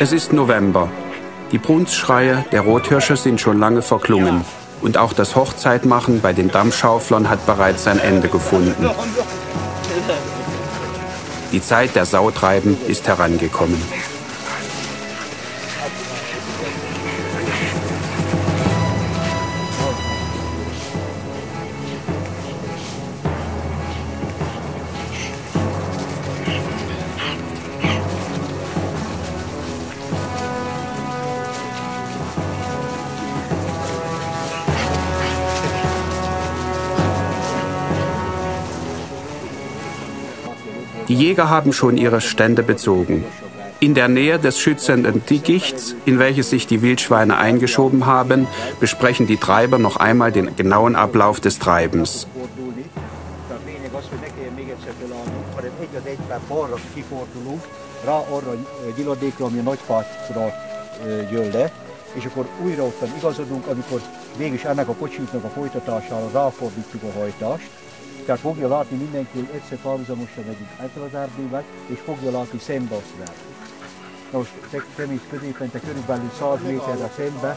Es ist November. Die Brunstschreie der Rothirsche sind schon lange verklungen. Und auch das Hochzeitmachen bei den Dammschauflern hat bereits sein Ende gefunden. Die Zeit der Sautreiben ist herangekommen. Jäger haben schon ihre Stände bezogen. In der Nähe des schützenden Dickichts, in welches sich die Wildschweine eingeschoben haben, besprechen die Treiber noch einmal den genauen Ablauf des Treibens. és a a a Tehát fogja látni mindenki, hogy egyszer párhuzamosan megyünk által az árnével, és fogja látni szembe vár. Na most te, te mész középen, te körülbelül 100 méterre szembe,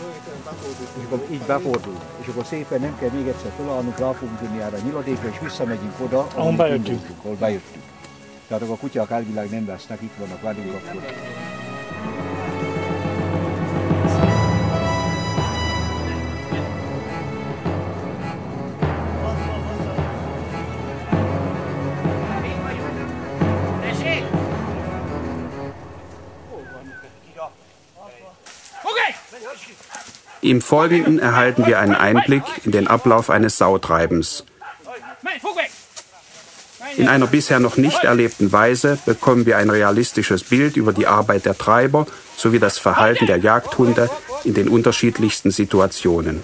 és akkor így befordul. És akkor szépen nem kell még egyszer felállnunk, rá fogunk jönni erre a nyiladékra, és visszamegyünk oda, ahol bejöttünk. Ahol bejöttünk. Tehát akkor a kutyák elvileg nem vesznek, itt vannak velünk akkor. Im Folgenden erhalten wir einen Einblick in den Ablauf eines Sautreibens. In einer bisher noch nicht erlebten Weise bekommen wir ein realistisches Bild über die Arbeit der Treiber sowie das Verhalten der Jagdhunde in den unterschiedlichsten Situationen.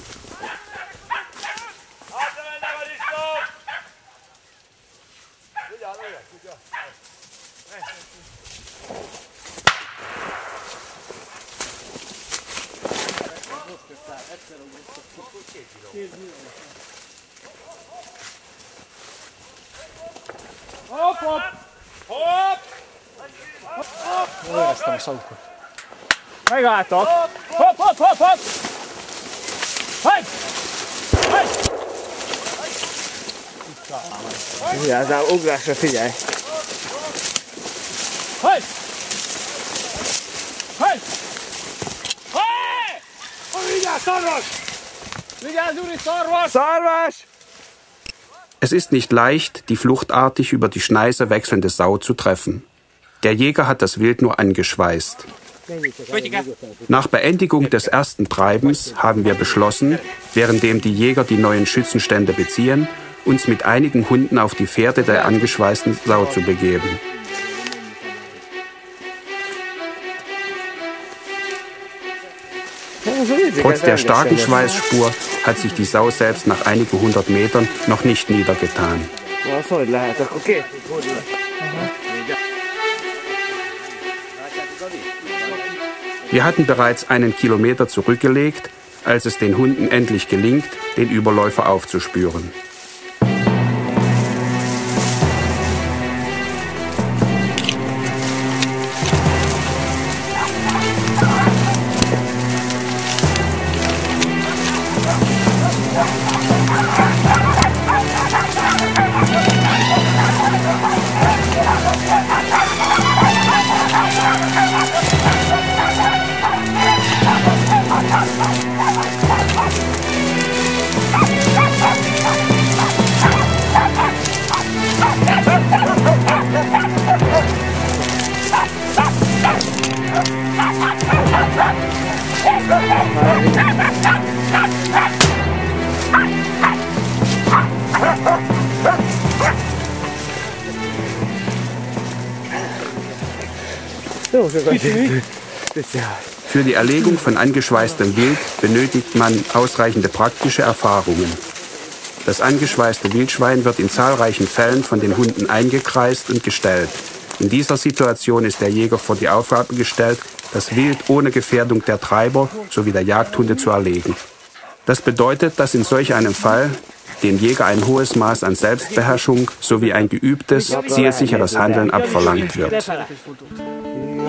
Vigyázzál, ugrásra figyelj! Hagy! Hagy! Vigyázz, szarvas! Vigyázz, Uri, szarvas! Szarvas! Es ist nicht leicht, die fluchtartig über die Schneise wechselnde Sau zu treffen. Der Jäger hat das Wild nur angeschweißt. Nach Beendigung des ersten Treibens haben wir beschlossen, währenddem die Jäger die neuen Schützenstände beziehen, uns mit einigen Hunden auf die Pferde der angeschweißten Sau zu begeben. Trotz der starken Schweißspur hat sich die Sau selbst nach einigen hundert Metern noch nicht niedergetan. Wir hatten bereits einen Kilometer zurückgelegt, als es den Hunden endlich gelingt, den Überläufer aufzuspüren. Für die Erlegung von angeschweißtem Wild benötigt man ausreichende praktische Erfahrungen. Das angeschweißte Wildschwein wird in zahlreichen Fällen von den Hunden eingekreist und gestellt. In dieser Situation ist der Jäger vor die Aufgabe gestellt, das Wild ohne Gefährdung der Treiber sowie der Jagdhunde zu erlegen. Das bedeutet, dass in solch einem Fall dem Jäger ein hohes Maß an Selbstbeherrschung sowie ein geübtes, zielsicheres Handeln abverlangt wird.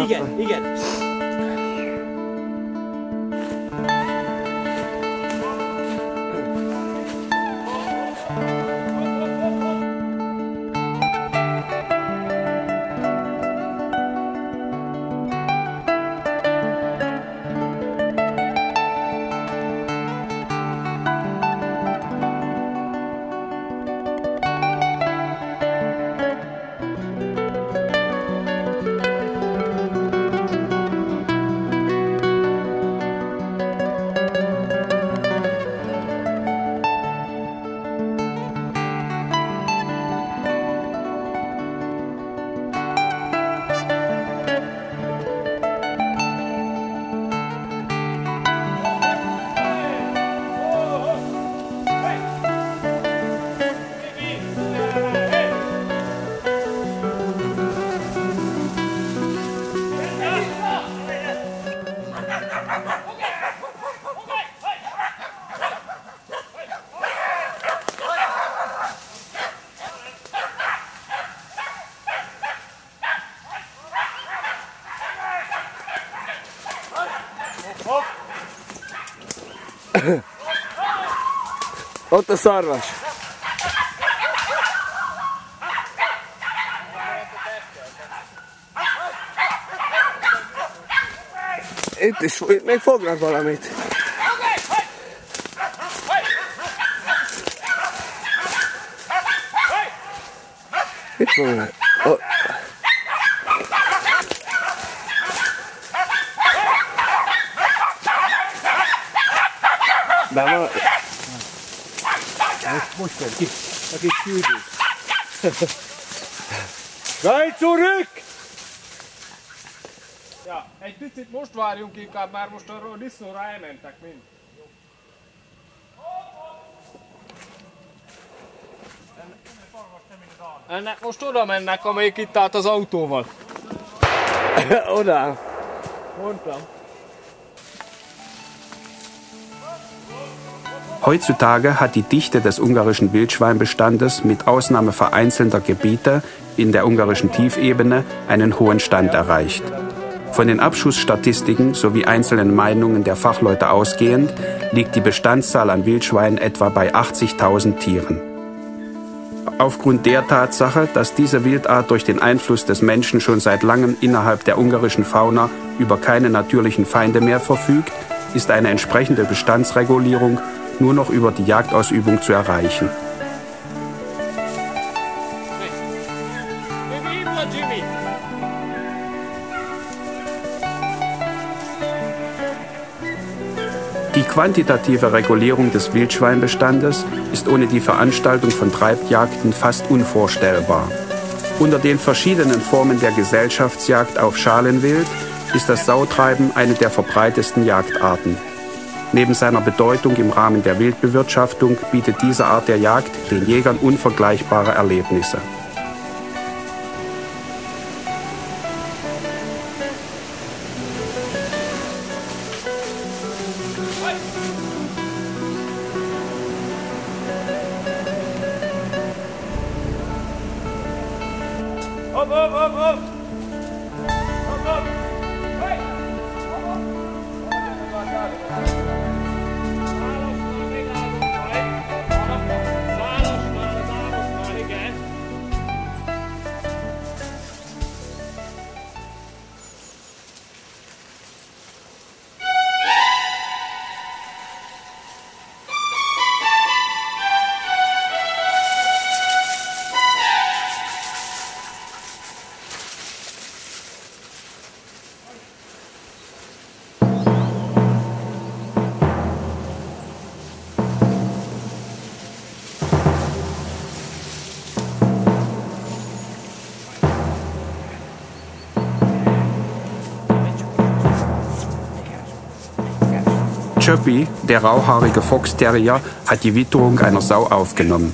Igen, igen. Ott a szarvas. Itt is, itt még fognak valamit. Itt van. O- De van, Most jön ki, a kis küldő. Zurück! Ja, egy picit most várjunk inkább, már most arról disznóra elmentek mind. Ennek most oda mennek, amelyik itt állt az autóval. oda. Mondtam. Heutzutage hat die Dichte des ungarischen Wildschweinbestandes mit Ausnahme vereinzelter Gebiete in der ungarischen Tiefebene einen hohen Stand erreicht. Von den Abschussstatistiken sowie einzelnen Meinungen der Fachleute ausgehend liegt die Bestandszahl an Wildschweinen etwa bei 80.000 Tieren. Aufgrund der Tatsache, dass diese Wildart durch den Einfluss des Menschen schon seit langem innerhalb der ungarischen Fauna über keine natürlichen Feinde mehr verfügt, ist eine entsprechende Bestandsregulierung nur noch über die Jagdausübung zu erreichen. Die quantitative Regulierung des Wildschweinbestandes ist ohne die Veranstaltung von Treibjagden fast unvorstellbar. Unter den verschiedenen Formen der Gesellschaftsjagd auf Schalenwild ist das Sautreiben eine der verbreitetsten Jagdarten. Neben seiner Bedeutung im Rahmen der Wildbewirtschaftung bietet diese Art der Jagd den Jägern unvergleichbare Erlebnisse. Chöppi, der rauhaarige Foxterrier, hat die Witterung einer Sau aufgenommen.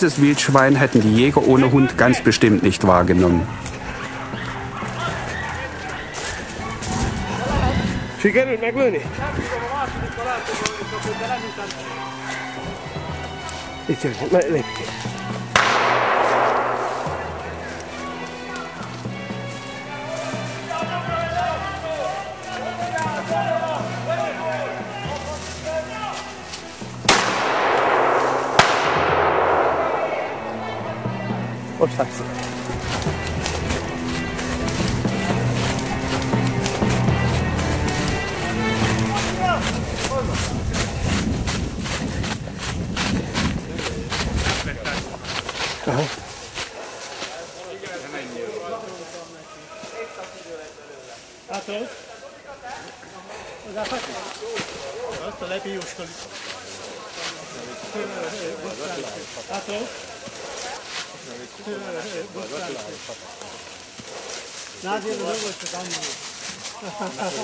Dieses Wildschwein hätten die Jäger ohne Hund ganz bestimmt nicht wahrgenommen. Sikerült meglőni?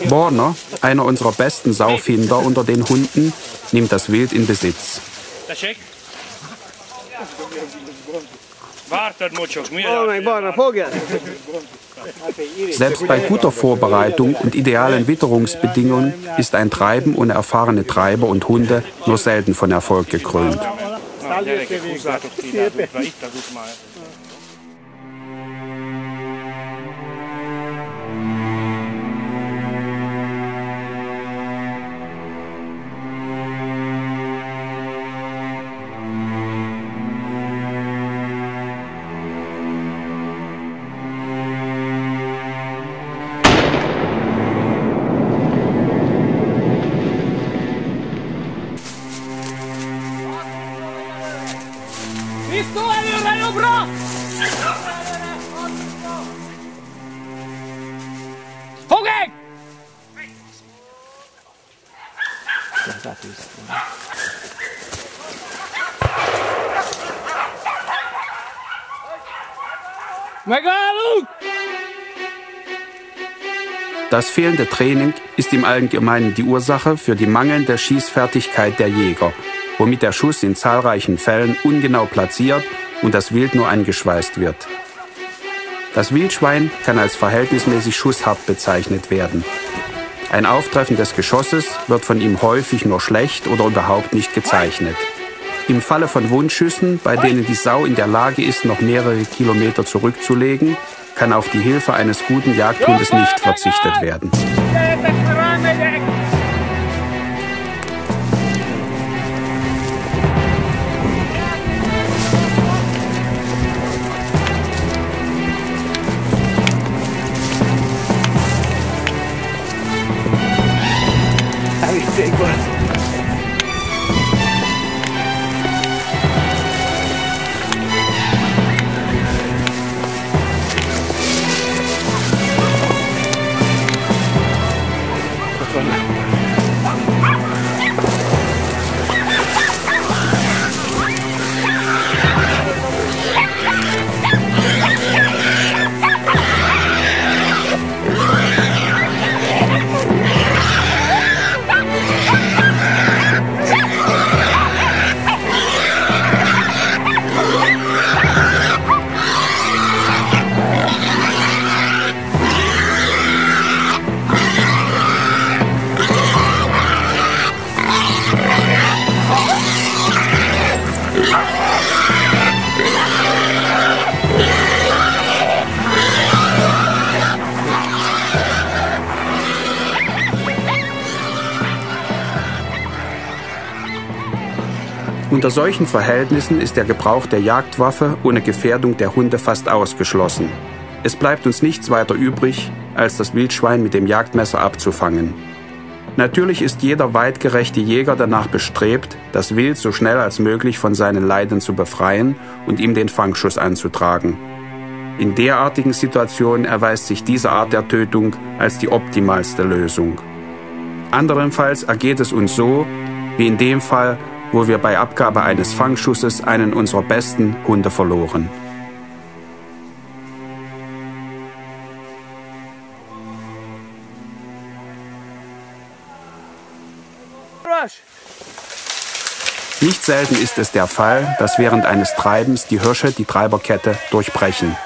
Warner, einer unserer besten Saufinder unter den Hunden, nimmt das Wild in Besitz. Fogjál! Selbst bei guter Vorbereitung und idealen Witterungsbedingungen ist ein Treiben ohne erfahrene Treiber und Hunde nur selten von Erfolg gekrönt. Fehlende Training ist im Allgemeinen die Ursache für die mangelnde Schießfertigkeit der Jäger, womit der Schuss in zahlreichen Fällen ungenau platziert und das Wild nur angeschweißt wird. Das Wildschwein kann als verhältnismäßig schusshart bezeichnet werden. Ein Auftreffen des Geschosses wird von ihm häufig nur schlecht oder überhaupt nicht gezeichnet. Im Falle von Wundschüssen, bei denen die Sau in der Lage ist, noch mehrere Kilometer zurückzulegen, kann auf die Hilfe eines guten Jagdhundes nicht verzichtet werden. Unter solchen Verhältnissen ist der Gebrauch der Jagdwaffe ohne Gefährdung der Hunde fast ausgeschlossen. Es bleibt uns nichts weiter übrig, als das Wildschwein mit dem Jagdmesser abzufangen. Natürlich ist jeder weitgerechte Jäger danach bestrebt, das Wild so schnell als möglich von seinen Leiden zu befreien und ihm den Fangschuss anzutragen. In derartigen Situationen erweist sich diese Art der Tötung als die optimalste Lösung. Anderenfalls ergeht es uns so, wie in dem Fall, wo wir bei Abgabe eines Fangschusses einen unserer besten Hunde verloren. Nicht selten ist es der Fall, dass während eines Treibens die Hirsche die Treiberkette durchbrechen.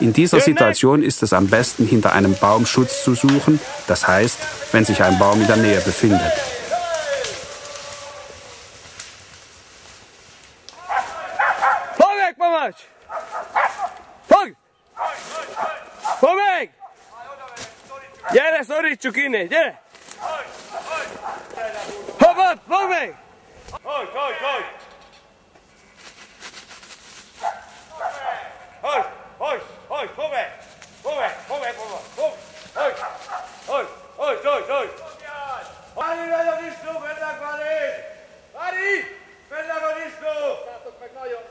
In dieser Situation ist es am besten, hinter einem Baum Schutz zu suchen, das heißt, wenn sich ein Baum in der Nähe befindet. Gyere, szorítsuk innen, gyere! Hopp, fogd meg! Hogy, hogy, hogy! Hogy, hogy, hogy, fogd meg! Fogd meg, fogd meg, fogd meg, fogd! Hogy, hogy, hogy, hogy, hogy! Várj, megy a disznó, mennek Várj! Várj! Mennek a disznó! Látok meg nagyon,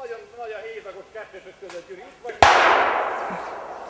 nagyon, nagyon hézagos kettősök között, Gyuri. Itt vagy.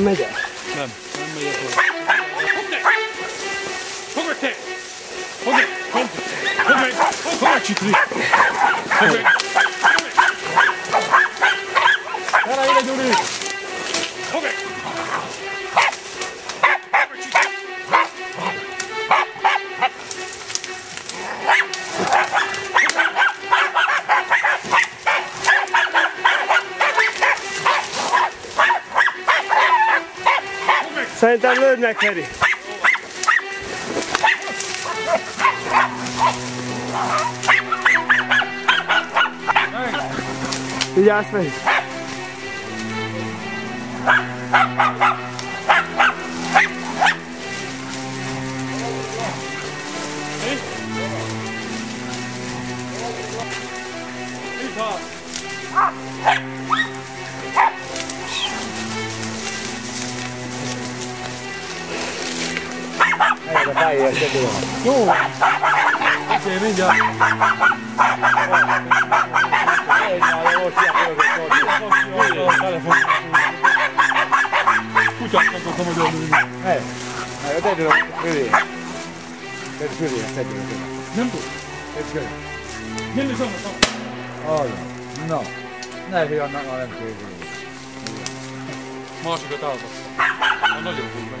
ide jött. Hogy? Megy a másik! Megy a másik! Nem megy el? Fogd meg te! Fogd meg! Kom! Pamiętam ludna kiedy. Jasne. Jó! Oké, mindjárt! Kutyát megkaptam a gyomrőmbe. Ez Hely, Ez egyről fölé. Tedd Ez ezt egyről fölé. Nem tud? Tedd fölé. Gyere, Zsana, Zsana! Arra. Na. Ne hülye, annak már nem tudod. Másikat állapodtam. Nagyon hülye.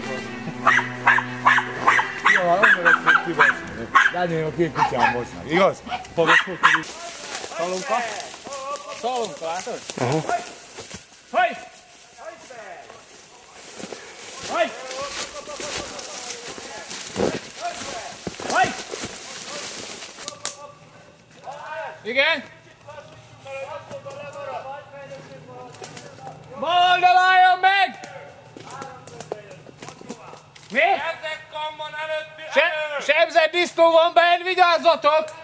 Lennél a két kutyám most meg, igaz? Fogadsz, Szalonka? Szalonka, látod? Aha. Stopp!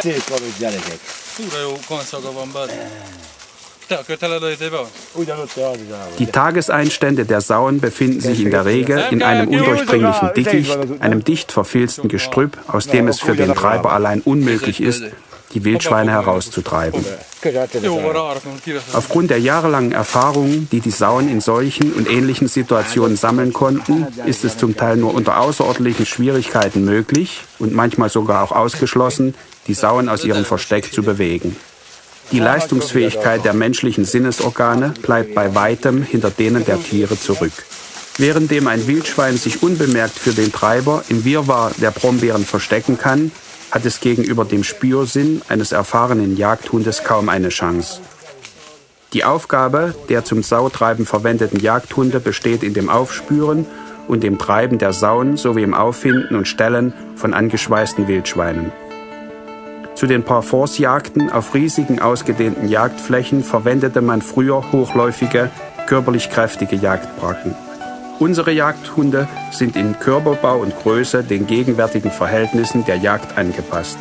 Szép van, gyerekek. Fúra jó konszaga van benne. Die Tageseinstände der Sauen befinden sich in der Regel in einem undurchdringlichen Dickicht, einem dicht verfilzten Gestrüpp, aus dem es für den Treiber allein unmöglich ist, die Wildschweine herauszutreiben. Aufgrund der jahrelangen Erfahrungen, die die Sauen in solchen und ähnlichen Situationen sammeln konnten, ist es zum Teil nur unter außerordentlichen Schwierigkeiten möglich und manchmal sogar auch ausgeschlossen, die Sauen aus ihrem Versteck zu bewegen. Die Leistungsfähigkeit der menschlichen Sinnesorgane bleibt bei weitem hinter denen der Tiere zurück. Währenddem ein Wildschwein sich unbemerkt für den Treiber im Wirrwarr der Brombeeren verstecken kann, hat es gegenüber dem Spürsinn eines erfahrenen Jagdhundes kaum eine Chance. Die Aufgabe der zum Sautreiben verwendeten Jagdhunde besteht in dem Aufspüren und dem Treiben der Sauen sowie im Auffinden und Stellen von angeschweißten Wildschweinen. Zu den Parforce-Jagden auf riesigen ausgedehnten Jagdflächen verwendete man früher hochläufige, körperlich kräftige Jagdbracken. Unsere Jagdhunde sind in Körperbau und Größe den gegenwärtigen Verhältnissen der Jagd angepasst.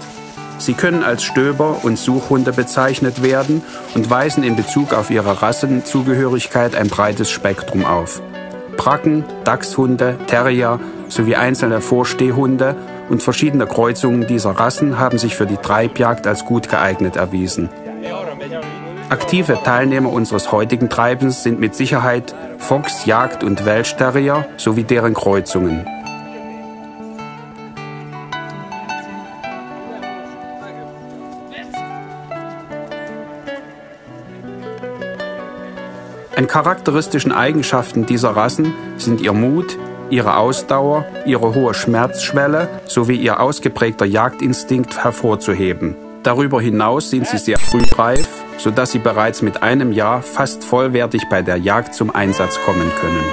Sie können als Stöber und Suchhunde bezeichnet werden und weisen in Bezug auf ihre Rassenzugehörigkeit ein breites Spektrum auf. Bracken, Dachshunde, Terrier sowie einzelne Vorstehhunde und verschiedene Kreuzungen dieser Rassen haben sich für die Treibjagd als gut geeignet erwiesen. Aktive Teilnehmer unseres heutigen Treibens sind mit Sicherheit Fox, Jagd- und Welsh Terrier sowie deren Kreuzungen. An charakteristischen Eigenschaften dieser Rassen sind ihr Mut, ihre Ausdauer, ihre hohe Schmerzschwelle sowie ihr ausgeprägter Jagdinstinkt hervorzuheben. Darüber hinaus sind sie sehr frühreif, sodass sie bereits mit einem Jahr fast vollwertig bei der Jagd zum Einsatz kommen können.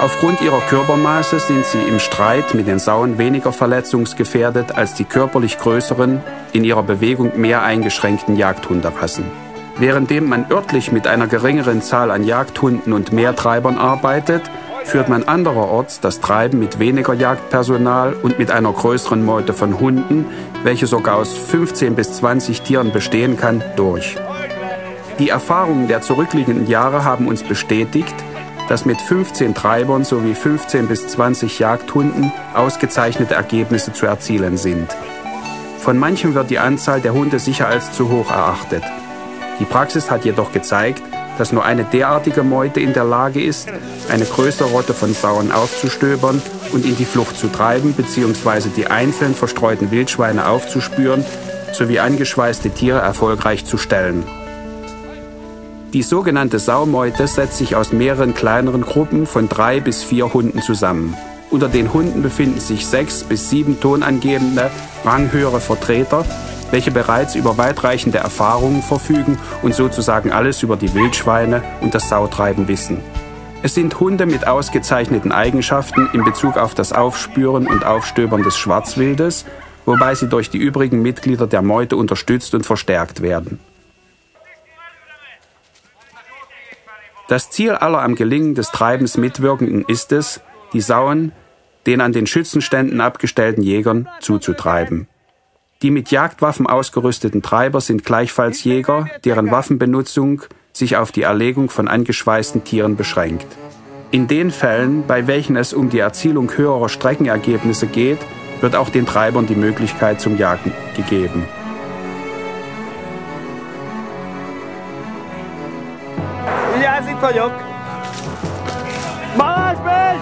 Aufgrund ihrer Körpermaße sind sie im Streit mit den Sauen weniger verletzungsgefährdet als die körperlich größeren, in ihrer Bewegung mehr eingeschränkten Jagdhunderassen. Währenddem man örtlich mit einer geringeren Zahl an Jagdhunden und Mehrtreibern arbeitet, führt man andererorts das Treiben mit weniger Jagdpersonal und mit einer größeren Meute von Hunden, welche sogar aus 15 bis 20 Tieren bestehen kann, durch. Die Erfahrungen der zurückliegenden Jahre haben uns bestätigt, dass mit 15 Treibern sowie 15 bis 20 Jagdhunden ausgezeichnete Ergebnisse zu erzielen sind. Von manchem wird die Anzahl der Hunde sicher als zu hoch erachtet. Die Praxis hat jedoch gezeigt, dass nur eine derartige Meute in der Lage ist, eine größere Rotte von Sauen aufzustöbern und in die Flucht zu treiben bzw. die einzeln verstreuten Wildschweine aufzuspüren sowie angeschweißte Tiere erfolgreich zu stellen. Die sogenannte Saumeute setzt sich aus mehreren kleineren Gruppen von drei bis vier Hunden zusammen. Unter den Hunden befinden sich sechs bis sieben tonangebende, ranghöhere Vertreter, welche bereits über weitreichende Erfahrungen verfügen und sozusagen alles über die Wildschweine und das Sautreiben wissen. Es sind Hunde mit ausgezeichneten Eigenschaften in Bezug auf das Aufspüren und Aufstöbern des Schwarzwildes, wobei sie durch die übrigen Mitglieder der Meute unterstützt und verstärkt werden. Das Ziel aller am Gelingen des Treibens Mitwirkenden ist es, die Sauen den an den Schützenständen abgestellten Jägern zuzutreiben. Die mit Jagdwaffen ausgerüsteten Treiber sind gleichfalls Jäger, deren Waffenbenutzung sich auf die Erlegung von angeschweißten Tieren beschränkt. In den Fällen, bei welchen es um die Erzielung höherer Streckenergebnisse geht, wird auch den Treibern die Möglichkeit zum Jagen gegeben. Balázs, megy!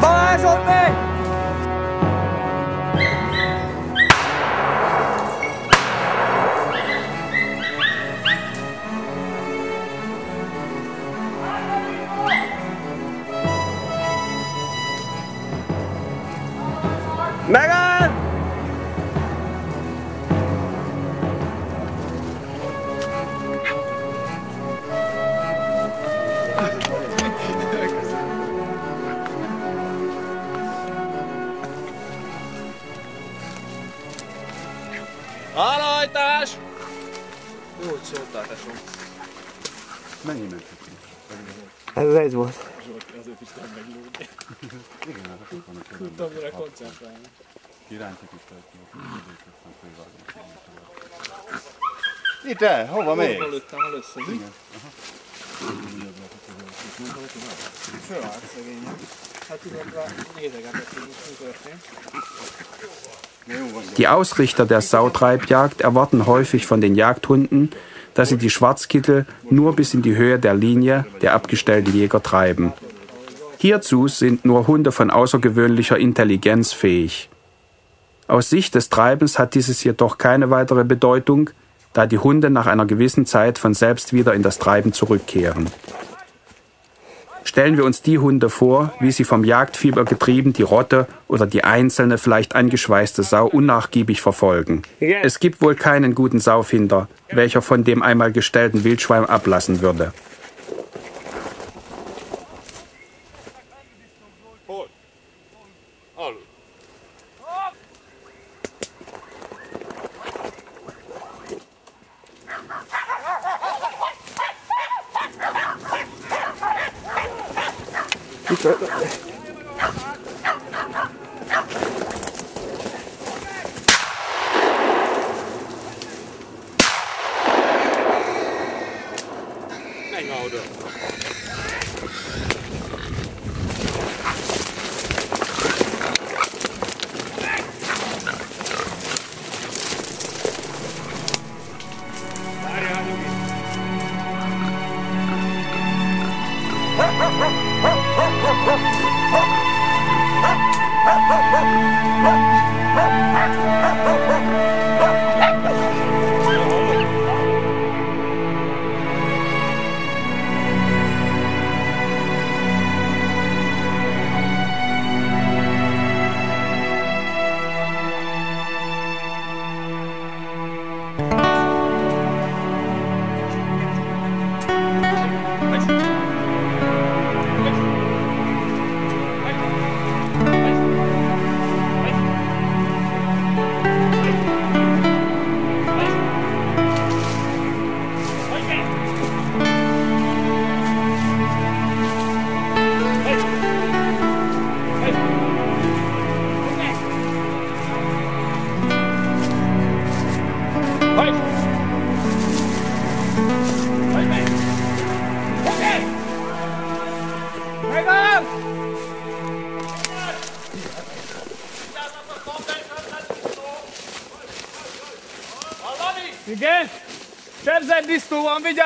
Balázs, ott megy! Megáll! Alajtás! Jó, hogy szóltál, tesóm. Mennyi mentünk? Ez egy volt. Tudtam mire koncentrálni. Iránti tisztelet, Itt el, hova megy? Lőttem először. Fölállt. Hát hogy mi történt. Die Ausrichter der Sautreibjagd erwarten häufig von den Jagdhunden, dass sie die Schwarzkittel nur bis in die Höhe der Linie der abgestellten Jäger treiben. Hierzu sind nur Hunde von außergewöhnlicher Intelligenz fähig. Aus Sicht des Treibens hat dieses jedoch keine weitere Bedeutung, da die Hunde nach einer gewissen Zeit von selbst wieder in das Treiben zurückkehren. Stellen wir uns die Hunde vor, wie sie vom Jagdfieber getrieben die Rotte oder die einzelne, vielleicht angeschweißte Sau unnachgiebig verfolgen. Es gibt wohl keinen guten Saufinder, welcher von dem einmal gestellten Wildschwein ablassen würde. 見つかったね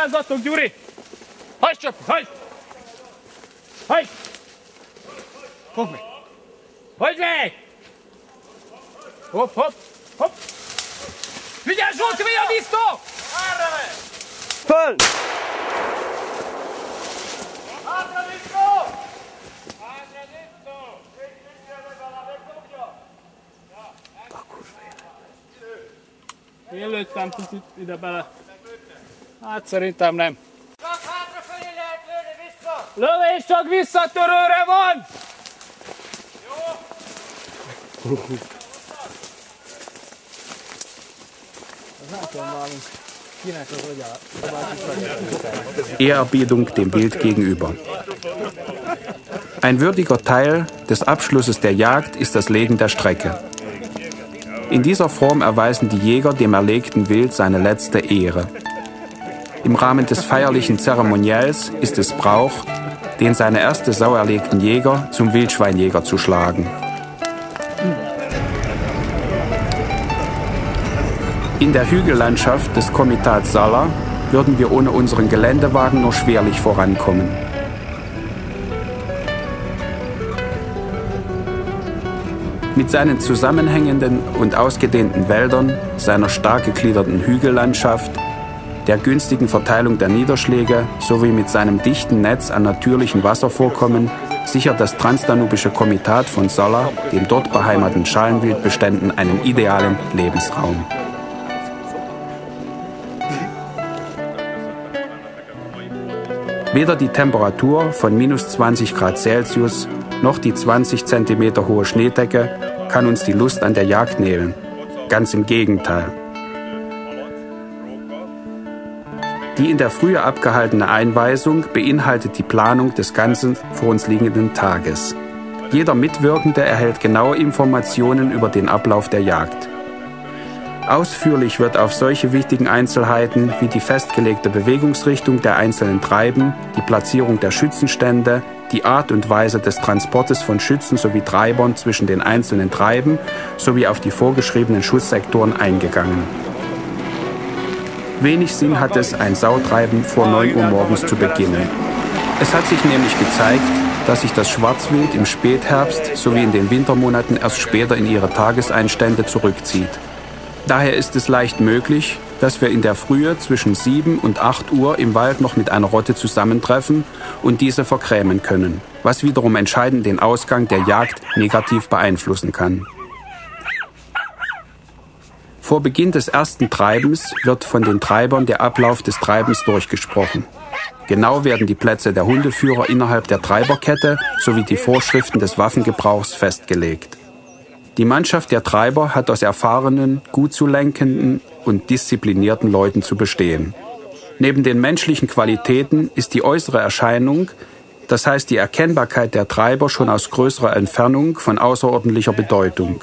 vigyázzatok, Gyuri! Hajts csak, hajts! Szerintem nem. Csak hátrafelé lehet lőni vissza! Lövés csak visszatörőre van! Ehrerbietung dem Wild gegenüber. Ein würdiger Teil des Abschlusses der Jagd ist das Legen der Strecke. In dieser Form erweisen die Jäger dem erlegten Wild seine letzte Ehre. Im Rahmen des feierlichen Zeremoniells ist es Brauch, den seine erste Sau erlegten Jäger zum Wildschweinjäger zu schlagen. In der Hügellandschaft des Komitats Sala würden wir ohne unseren Geländewagen nur schwerlich vorankommen. Mit seinen zusammenhängenden und ausgedehnten Wäldern, seiner stark gegliederten Hügellandschaft, der günstigen Verteilung der Niederschläge sowie mit seinem dichten Netz an natürlichen Wasservorkommen sichert das Transdanubische Komitat von Solla den dort beheimateten Schalenwildbeständen einen idealen Lebensraum. Weder die Temperatur von minus 20 Grad Celsius noch die 20 Zentimeter hohe Schneedecke kann uns die Lust an der Jagd nehmen. Ganz im Gegenteil. Die in der Frühe abgehaltene Einweisung beinhaltet die Planung des ganzen vor uns liegenden Tages. Jeder Mitwirkende erhält genaue Informationen über den Ablauf der Jagd. Ausführlich wird auf solche wichtigen Einzelheiten wie die festgelegte Bewegungsrichtung der einzelnen Treiben, die Platzierung der Schützenstände, die Art und Weise des Transportes von Schützen sowie Treibern zwischen den einzelnen Treiben sowie auf die vorgeschriebenen Schusssektoren eingegangen. Wenig Sinn hat es, ein Sautreiben vor 9 Uhr morgens zu beginnen. Es hat sich nämlich gezeigt, dass sich das Schwarzwild im Spätherbst sowie in den Wintermonaten erst später in ihre Tageseinstände zurückzieht. Daher ist es leicht möglich, dass wir in der Frühe zwischen 7 und 8 Uhr im Wald noch mit einer Rotte zusammentreffen und diese verkrämen können, was wiederum entscheidend den Ausgang der Jagd negativ beeinflussen kann. Vor Beginn des ersten Treibens wird von den Treibern der Ablauf des Treibens durchgesprochen. Genau werden die Plätze der Hundeführer innerhalb der Treiberkette sowie die Vorschriften des Waffengebrauchs festgelegt. Die Mannschaft der Treiber hat aus erfahrenen, gut zu lenkenden und disziplinierten Leuten zu bestehen. Neben den menschlichen Qualitäten ist die äußere Erscheinung, das heißt die Erkennbarkeit der Treiber schon aus größerer Entfernung von außerordentlicher Bedeutung.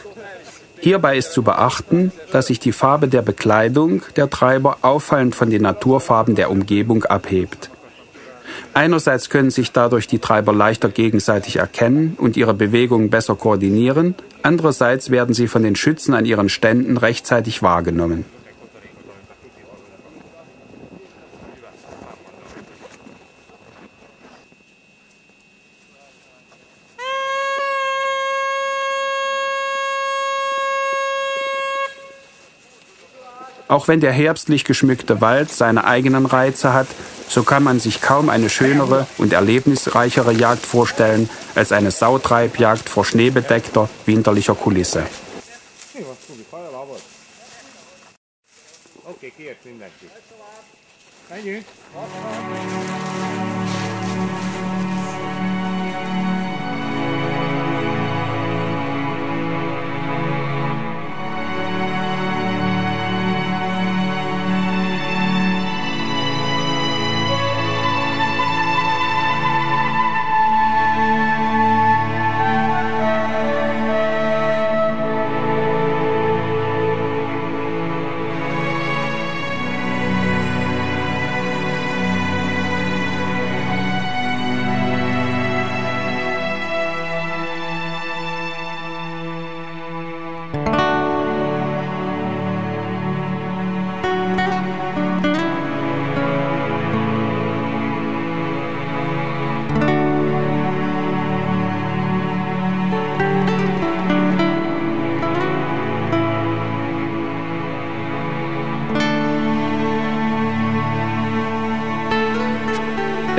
Hierbei ist zu beachten, dass sich die Farbe der Bekleidung der Treiber auffallend von den Naturfarben der Umgebung abhebt. Einerseits können sich dadurch die Treiber leichter gegenseitig erkennen und ihre Bewegungen besser koordinieren, andererseits werden sie von den Schützen an ihren Ständen rechtzeitig wahrgenommen. Auch wenn der herbstlich geschmückte Wald seine eigenen Reize hat, so kann man sich kaum eine schönere und erlebnisreichere Jagd vorstellen als eine Sautreibjagd vor schneebedeckter winterlicher Kulisse. Oké,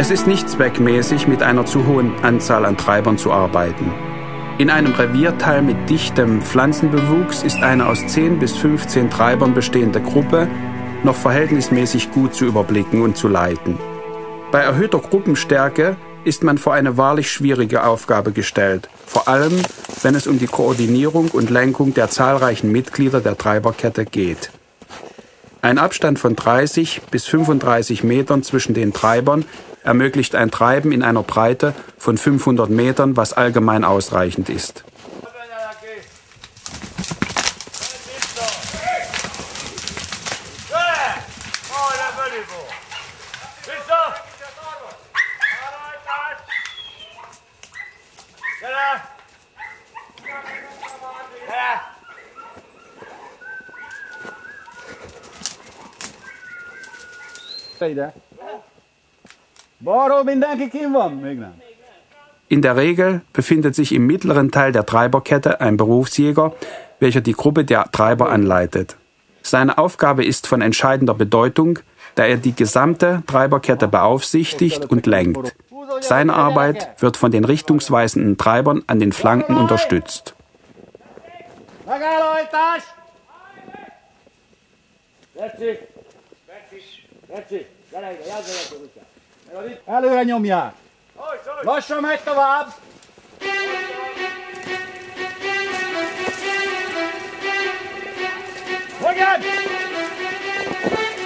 Es ist nicht zweckmäßig, mit einer zu hohen Anzahl an Treibern zu arbeiten. In einem Revierteil mit dichtem Pflanzenbewuchs ist eine aus 10 bis 15 Treibern bestehende Gruppe noch verhältnismäßig gut zu überblicken und zu leiten. Bei erhöhter Gruppenstärke ist man vor eine wahrlich schwierige Aufgabe gestellt, vor allem wenn es um die Koordinierung und Lenkung der zahlreichen Mitglieder der Treiberkette geht. Ein Abstand von 30 bis 35 Metern zwischen den Treibern ermöglicht ein Treiben in einer Breite von 500 Metern, was allgemein ausreichend ist. Ide. Balról mindenki kim van? Még nem. In der Regel befindet sich im mittleren Teil der Treiberkette ein Berufsjäger, welcher die Gruppe der Treiber anleitet. Seine Aufgabe ist von entscheidender Bedeutung, da er die gesamte Treiberkette beaufsichtigt und lenkt. Seine Arbeit wird von den richtungsweisenden Treibern an den Flanken unterstützt. Berci! Berci! Gyere ide, játszol a Előre nyomják! Lassan megy tovább!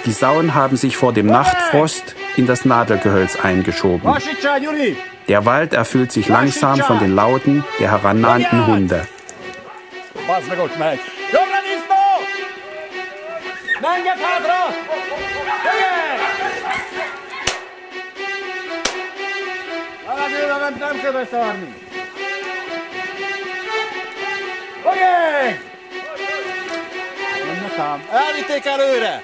Die Sauen haben sich vor dem Nachtfrost in das Nadelgehölz eingeschoben. Der Wald erfüllt sich langsam von den Lauten der herannahenden Hunde. engedd hátra! Igen! Levegőbe nem, nem kell beszarni! Oké! Mennek ám. Elvitték előre!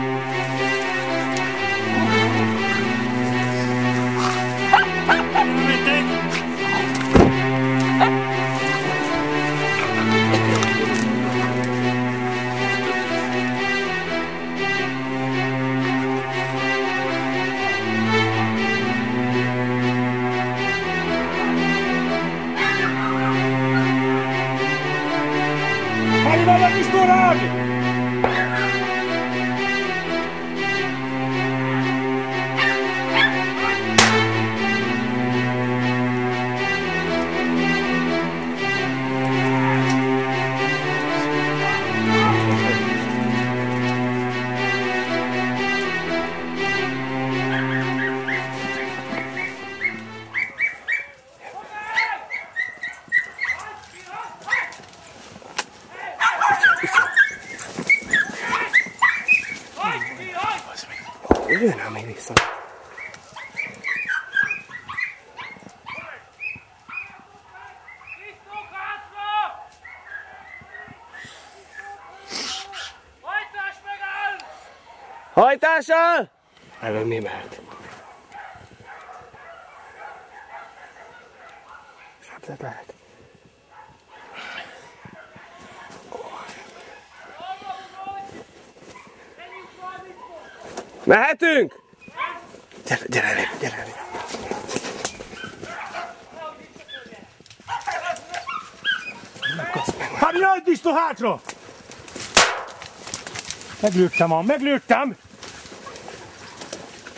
Mi mehet? Sebzett lehet. Mehetünk? Gyere, gyere, gyere, gyere. Hári, nagy disznó hátra! Meglőttem, ám, meglőttem!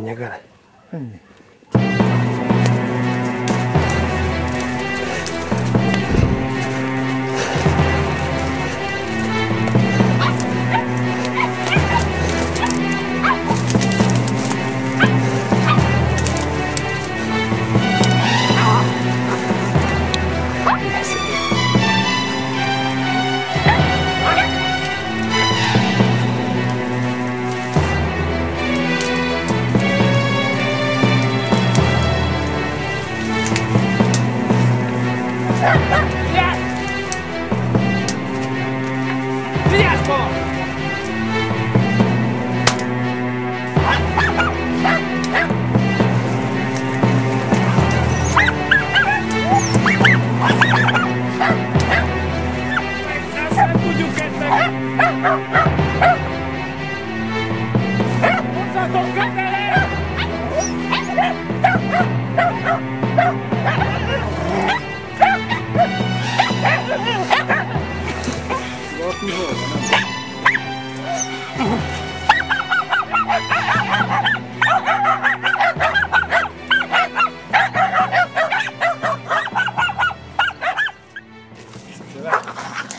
banyak kan? Hmm.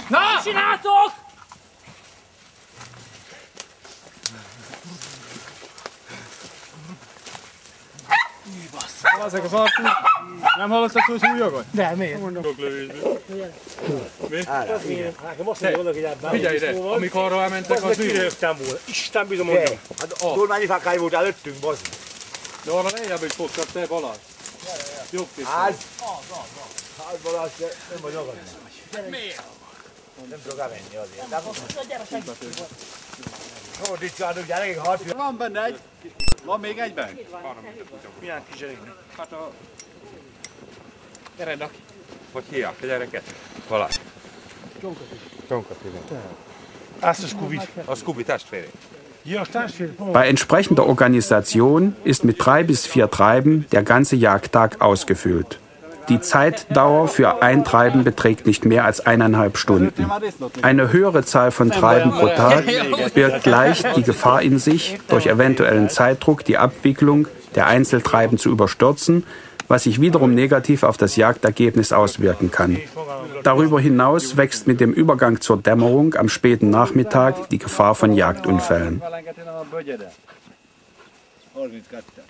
Na! Csináltok! Mi bassz? Az az nem hallottad, hogy hújogat? De miért? Mondok lövésbe. Nekem azt mondja valaki, hogy ebben Figyelj ide, amik arra elmentek, az ő. Kirögtem volna. Isten bizony mondom. Hát a kormányi fákány volt előttünk, bazd. De arra lejjebb is fogtad te, Balázs. Jobb kis. Hát. Hát Balázs, te nem vagy magad. Miért? Nem tudok elmenni azért. Nem Fordítsálunk, gyerekek, hat Van benne egy. Van még egyben? Milyen kis gyerek? Hát a... Ered, aki. Hogy hívják a gyereket? Balázs. Csonkat, igen. Azt a Scooby. A Scooby testvéré. Ja, Staatsfilm. Bei entsprechender Organisation ist mit drei bis vier Treiben der ganze Jagdtag ausgefüllt. Die Zeitdauer für ein Treiben beträgt nicht mehr als eineinhalb Stunden. Eine höhere Zahl von Treiben pro Tag birgt gleich die Gefahr in sich, durch eventuellen Zeitdruck die Abwicklung der Einzeltreiben zu überstürzen, was sich wiederum negativ auf das Jagdergebnis auswirken kann. Darüber hinaus wächst mit dem Übergang zur Dämmerung am späten Nachmittag die Gefahr von Jagdunfällen. Elengedtél a bögyedet. 32-es.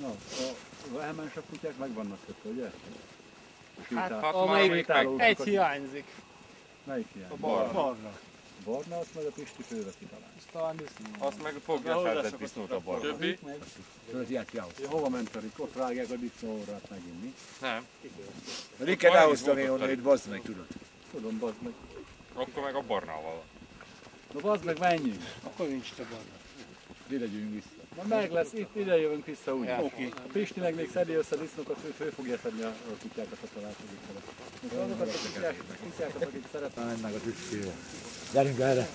Na, a vehemensebb kutyák meg vannak kötve, ugye? Hát, amelyik egy hiányzik. Melyik ilyen? A. Barna. Barna, azt meg a Pisti főveszi talán. Talán disznó. Azt meg fogja feltett disznót a barna. Többi? Ilyet kiállsz. Hova ment a Rik? Ott rágják a disznóórát megint, mi? Nem. Riket elhoztam én onnan, itt bazd meg, tudod. Tudom, bazd meg. Akkor meg a barnával. Na bazd meg, menjünk. Akkor nincs több barna. Ide legyünk vissza. Na meg lesz, itt ide jövünk vissza úgy. Ja. Oké. A Pisti meg még szedi össze a disznókat, ő fő fogja szedni a a kutyákat a találkozik vele. Azokat a kutyák, kutyákat, akik szeretnek mennek a tüskével. Gyerünk erre.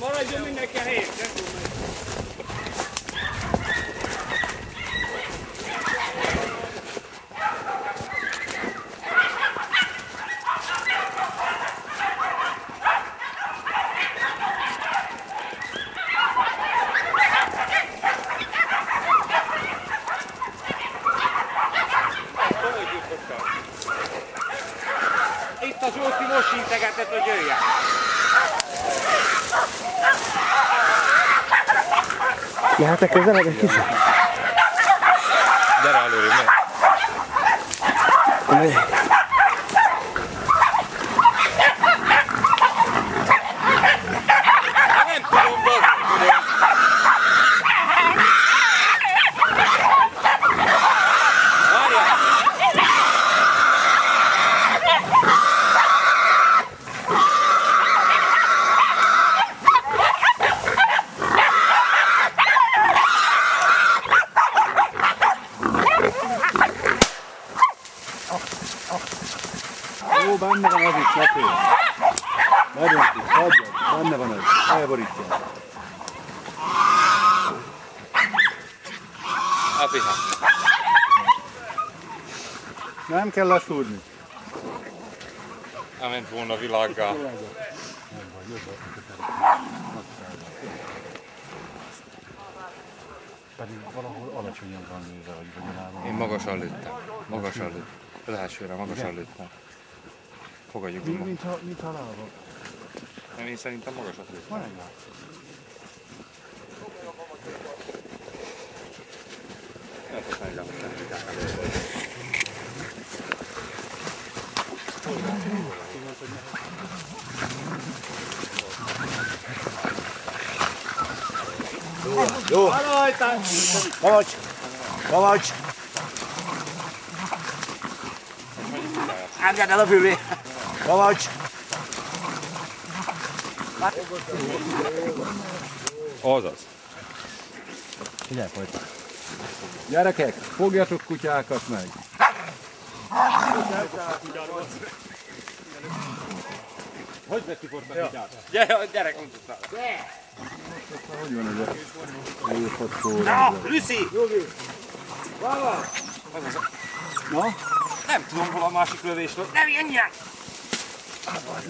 Maradjon mindenki a helyén. Itt az Zsolti most integetett, hogy jöjjön. Lehetek közelebb egy kicsit? Gyere előre, ne. Nem tudom, bazd meg, tudom. Jó, benne van az is, ne félj. Bedöntik, hagyjad, benne van ez, elborítja. Apiha. Nem kell leszúrni. Elment volna világgá. Pedig valahol alacsonyan van nézve, hogy vagyonában. Én magasan lőttem. Magasan lőttem. Az elsőre magasan lőttem. Fogadjuk Mint, meg. mint, ha, mint halálva. Nem, én szerintem magasat lőttem. Van egy már. Jó. Kavacs. Kavacs. Engedd el a fülé. Kavacs. Azaz. Figyelj, folytat. Gyerekek, fogjatok kutyákat meg! Gyere, gyerek, mutatnál. Hogy van ez a leírhat szó? Na, Lüszi! Nem tudom, hol a másik lövés volt. Nem jönjen! Majd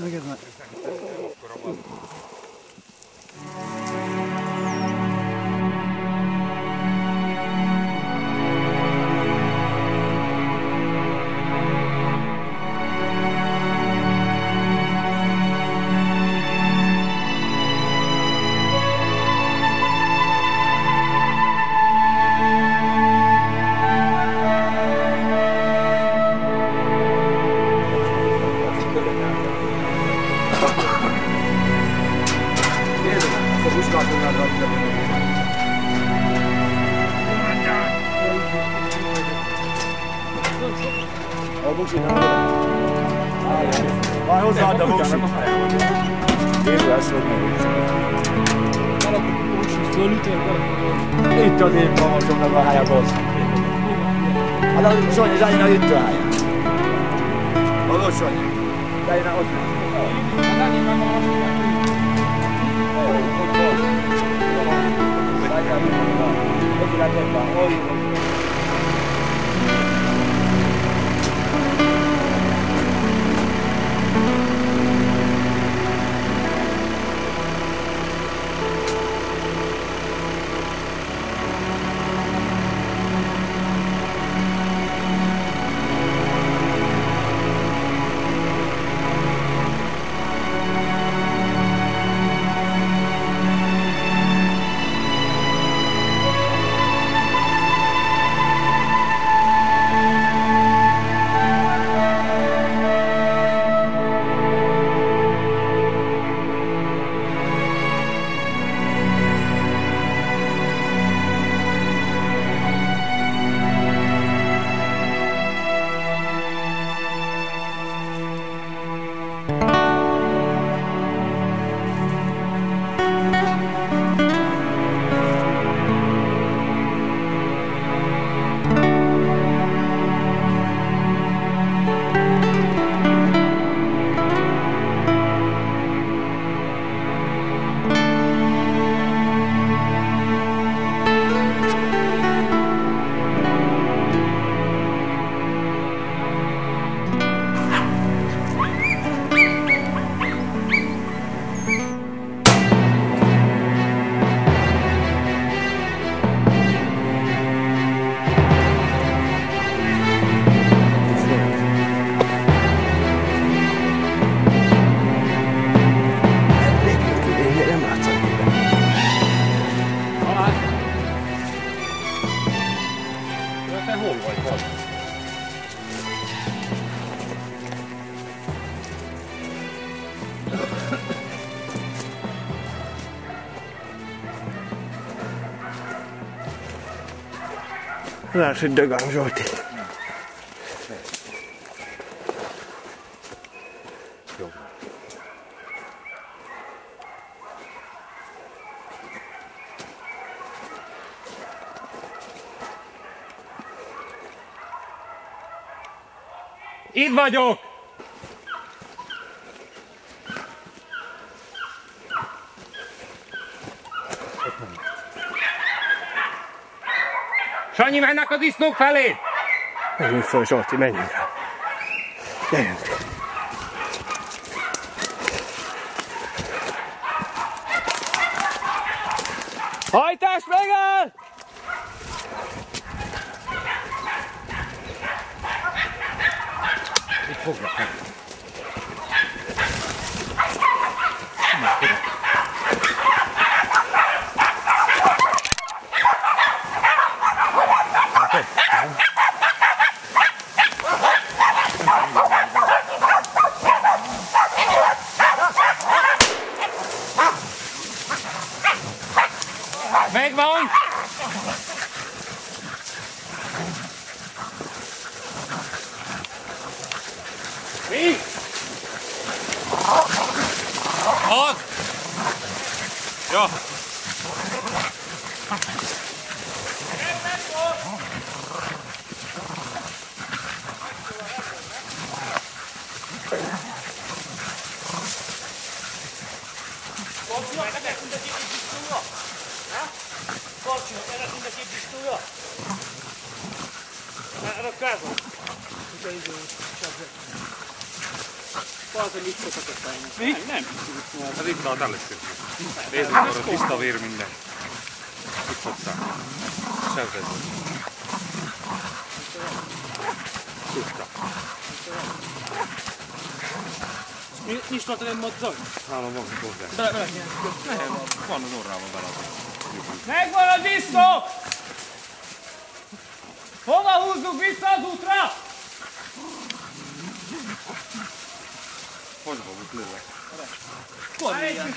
Lásd, hogy Dögán Zsolti. Itt vagyok! Sanyi, mennek a disznók felé! Menjünk föl, Zsolti, menjünk rá. Gyerünk. Hajtás megáll! Megvan! arra tiszta vér minden. Itt fogták. Szervezet. Tudta. Nincs volt olyan madzag? Nálam van, hogy Bele, bele Nem, van az orrában bele. Megvan a disznó! Hova húzzuk vissza az útra? Hogy maguk lőnek? Kormilyen.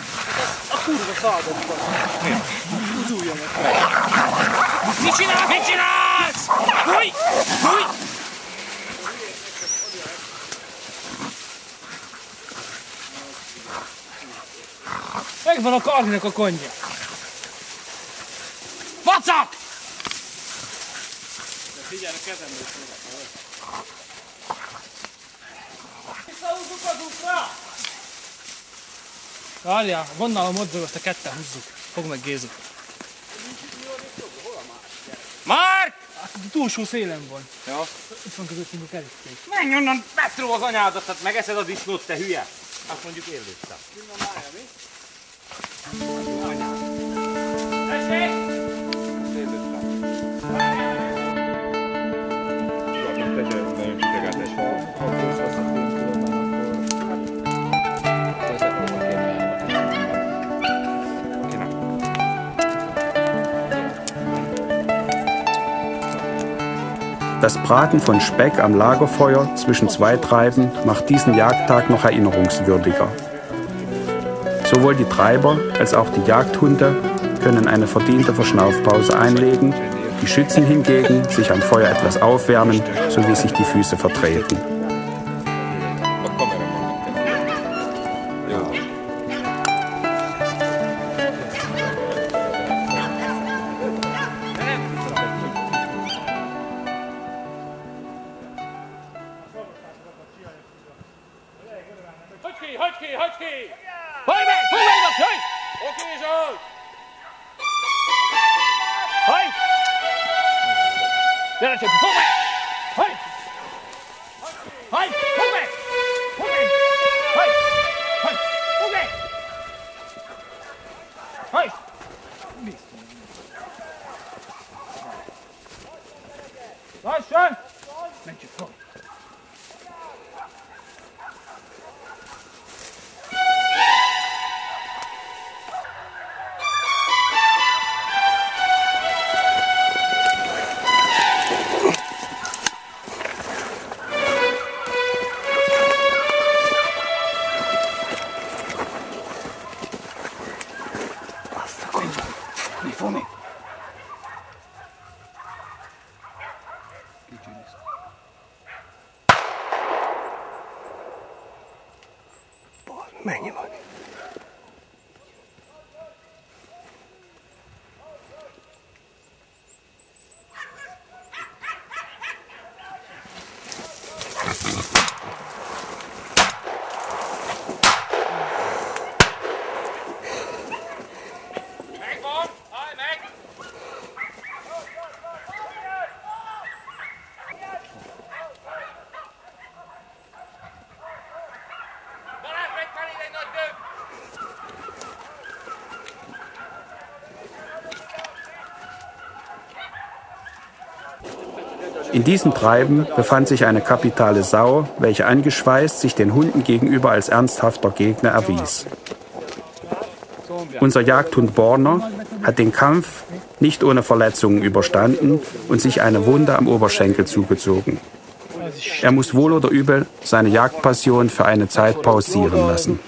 kurva szádokban. Mi? Az ujjamat. Mit csinálsz? Mit csinálsz? Húj! Húj! Megvan a karnak a konyja. Vacak! De figyelj, a kezembe is Várjál, gondolom mozzog, azt a ketten húzzuk. Fogd meg Gézu. Mark! Hát a túlsó szélen van. Ja. Itt van közöttünk a kerítés. Menj onnan, metró az anyádat, tehát megeszed a disznót, te hülye! Azt mondjuk érlőttem. Tessék! Das Braten von Speck am Lagerfeuer zwischen zwei Treiben macht diesen Jagdtag noch erinnerungswürdiger. Sowohl die Treiber als auch die Jagdhunde können eine verdiente Verschnaufpause einlegen, die Schützen hingegen sich am Feuer etwas aufwärmen, sowie sich die Füße vertreten. In diesem Treiben befand sich eine kapitale Sau, welche angeschweißt sich den Hunden gegenüber als ernsthafter Gegner erwies. Unser Jagdhund Borner hat den Kampf nicht ohne Verletzungen überstanden und sich eine Wunde am Oberschenkel zugezogen. Er muss wohl oder übel seine Jagdpassion für eine Zeit pausieren lassen.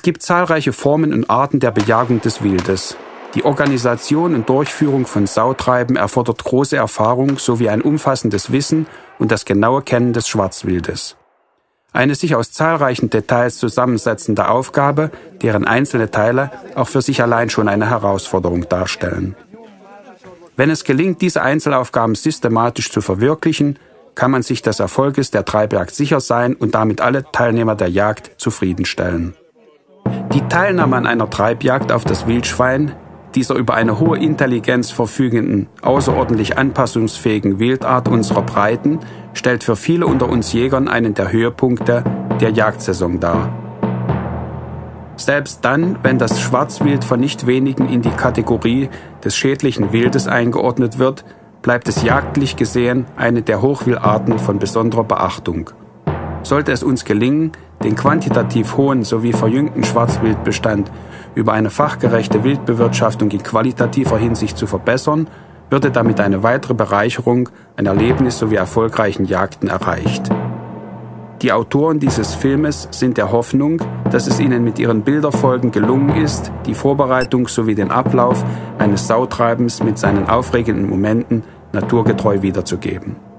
Es gibt zahlreiche Formen und Arten der Bejagung des Wildes. Die Organisation und Durchführung von Sautreiben erfordert große Erfahrung sowie ein umfassendes Wissen und das genaue Kennen des Schwarzwildes. Eine sich aus zahlreichen Details zusammensetzende Aufgabe, deren einzelne Teile auch für sich allein schon eine Herausforderung darstellen. Wenn es gelingt, diese Einzelaufgaben systematisch zu verwirklichen, kann man sich des Erfolges der Treibjagd sicher sein und damit alle Teilnehmer der Jagd zufriedenstellen. Die Teilnahme an einer Treibjagd auf das Wildschwein, dieser über eine hohe Intelligenz verfügenden, außerordentlich anpassungsfähigen Wildart unserer Breiten, stellt für viele unter uns Jägern einen der Höhepunkte der Jagdsaison dar. Selbst dann, wenn das Schwarzwild von nicht wenigen in die Kategorie des schädlichen Wildes eingeordnet wird, bleibt es jagdlich gesehen eine der Hochwildarten von besonderer Beachtung. Sollte es uns gelingen, den quantitativ hohen sowie verjüngten Schwarzwildbestand über eine fachgerechte Wildbewirtschaftung in qualitativer Hinsicht zu verbessern, würde damit eine weitere Bereicherung an Erlebnis sowie erfolgreichen Jagden erreicht. Die Autoren dieses Filmes sind der Hoffnung, dass es ihnen mit ihren Bilderfolgen gelungen ist, die Vorbereitung sowie den Ablauf eines Sautreibens mit seinen aufregenden Momenten naturgetreu wiederzugeben.